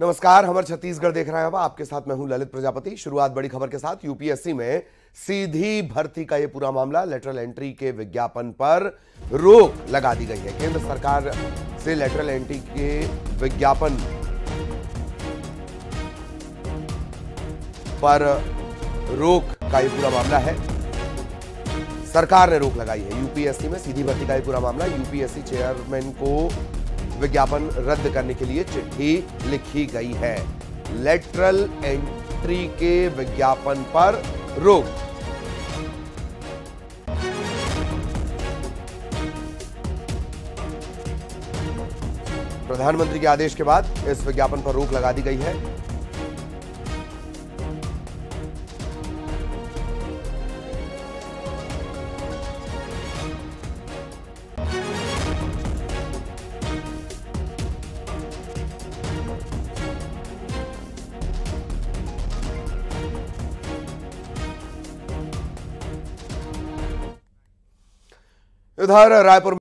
नमस्कार, हमर छत्तीसगढ़ देख रहे हैं अब आपके साथ मैं हूँ ललित प्रजापति। शुरुआत बड़ी खबर के साथ यूपीएससी में सीधी भर्ती का यह पूरा मामला, लेटरल एंट्री के विज्ञापन पर रोक लगा दी गई है। केंद्र सरकार से लेटरल एंट्री के विज्ञापन पर रोक का यह पूरा मामला है। सरकार ने रोक लगाई है। यूपीएससी में सीधी भर्ती का यह पूरा मामला यूपीएससी चेयरमैन को विज्ञापन रद्द करने के लिए चिट्ठी लिखी गई है। लेटरल एंट्री के विज्ञापन पर रोक। प्रधानमंत्री के आदेश के बाद इस विज्ञापन पर रोक लगा दी गई है। इधर रायपुर